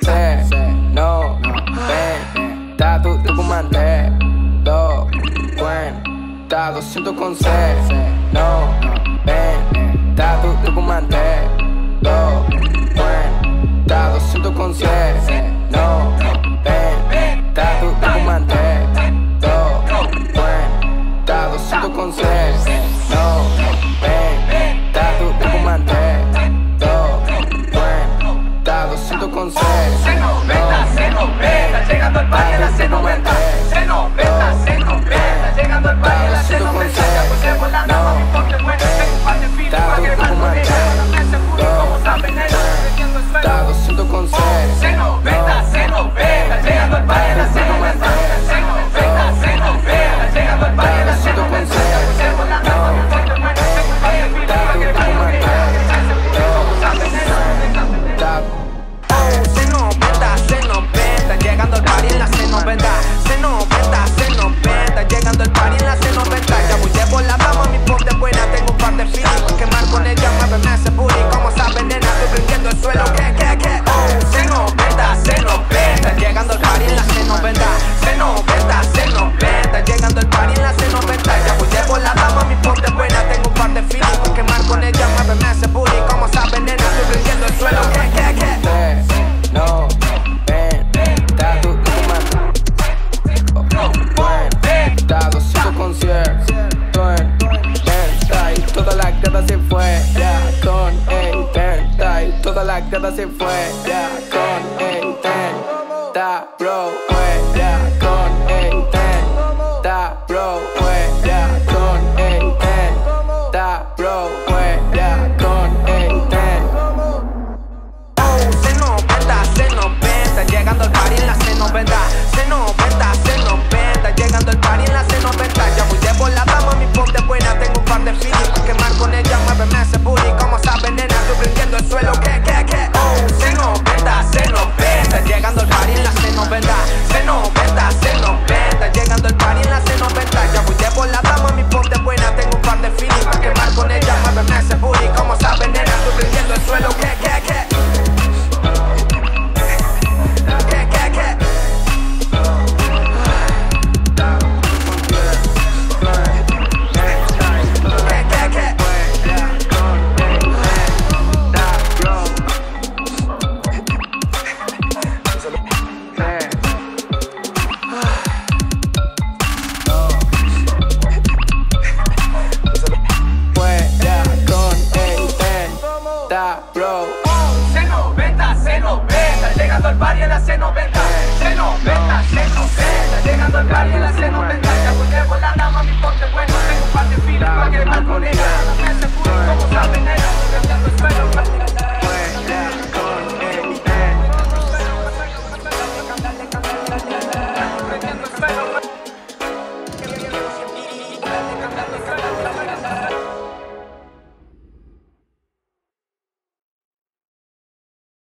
Se, no, ven, da tu documento, do, cuenta, 200 con C, no. 11. C90, C90, llegando al parque la C90. C90, C90, llegando al parque. la gata se fue, ya yeah, conecté, bro. 90, bro. Oh, C90, C90, llegando al barrio en la C90. C90, C90.